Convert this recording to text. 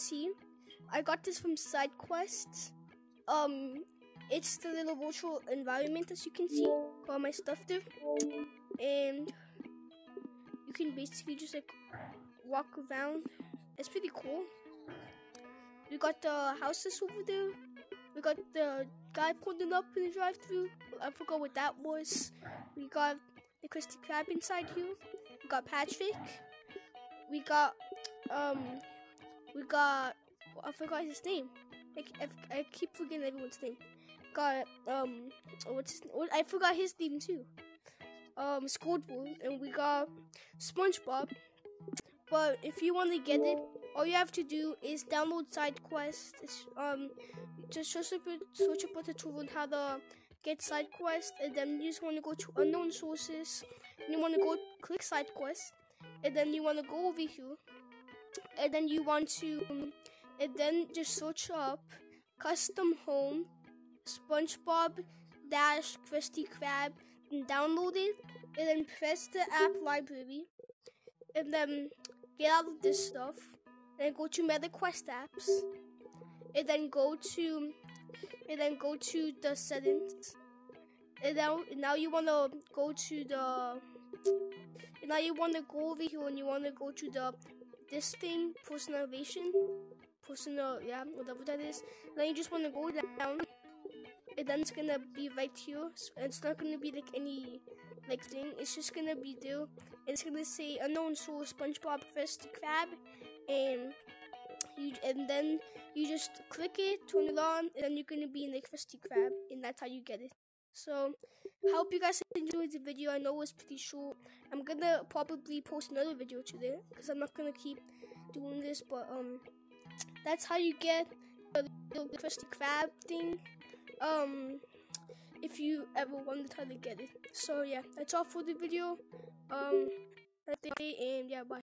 see, I got this from SideQuests. Um, it's the little virtual environment as you can see. All my stuff there, and you can basically just like walk around. It's pretty cool. We got the houses over there. We got the guy pulling up in the drive-through. I forgot what that was. We got the Krusty Krab inside here. We got Patrick. We got um. We got I forgot his name. I, I, I keep forgetting everyone's name. Got um. What's his, I forgot his name too. Um, Squidward, and we got SpongeBob. But if you want to get it, all you have to do is download SideQuest. Um, just search up, search up the tool on how to get side quest, and then you just want to go to unknown sources. You want to go click SideQuest, and then you want to go over here, and then you want to, and then just search up custom home SpongeBob dash Krusty Krab, and download it, and then press the app library, and then get out of this stuff then go to Meta Quest apps, and then go to, and then go to the settings, and now now you wanna go to the, now you wanna go over here and you wanna go to the this thing personalization, personal yeah whatever that is. Then you just wanna go down, and then it's gonna be right here. It's not gonna be like any like thing. It's just gonna be there. It's gonna say unknown source SpongeBob Krusty Krab and you and then you just click it, turn it on, and then you're gonna be in the Krusty Krab, and that's how you get it. So, I hope you guys enjoyed the video. I know it was pretty short. I'm gonna probably post another video today because I'm not gonna keep doing this, but um, that's how you get the, the Krusty Krab thing. Um, if you ever wondered how to get it. So yeah, that's all for the video. Um, and yeah, bye.